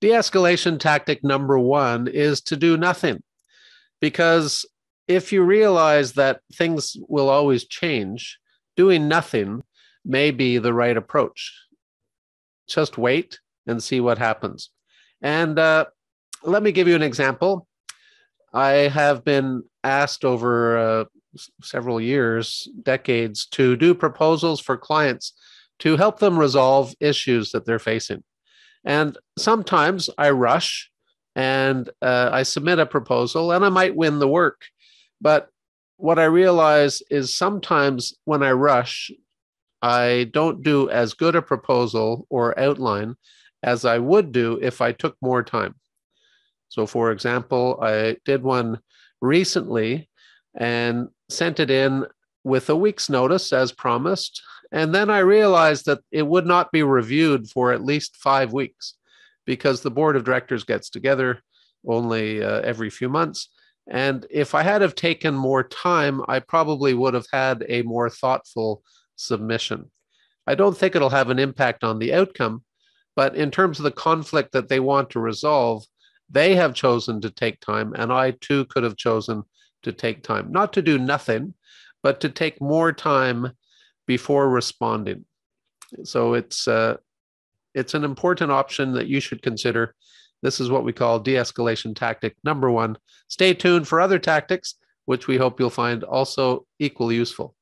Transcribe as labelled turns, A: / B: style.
A: De escalation tactic number one is to do nothing. Because if you realize that things will always change, doing nothing may be the right approach. Just wait and see what happens. And uh, let me give you an example. I have been asked over uh, several years, decades, to do proposals for clients to help them resolve issues that they're facing. And sometimes I rush and uh, I submit a proposal and I might win the work. But what I realize is sometimes when I rush, I don't do as good a proposal or outline as I would do if I took more time. So, for example, I did one recently and sent it in with a week's notice as promised. And then I realized that it would not be reviewed for at least five weeks because the board of directors gets together only uh, every few months. And if I had have taken more time, I probably would have had a more thoughtful submission. I don't think it'll have an impact on the outcome, but in terms of the conflict that they want to resolve, they have chosen to take time, and I too could have chosen to take time, not to do nothing, but to take more time before responding. So it's uh, it's an important option that you should consider. This is what we call de-escalation tactic number one. Stay tuned for other tactics, which we hope you'll find also equally useful.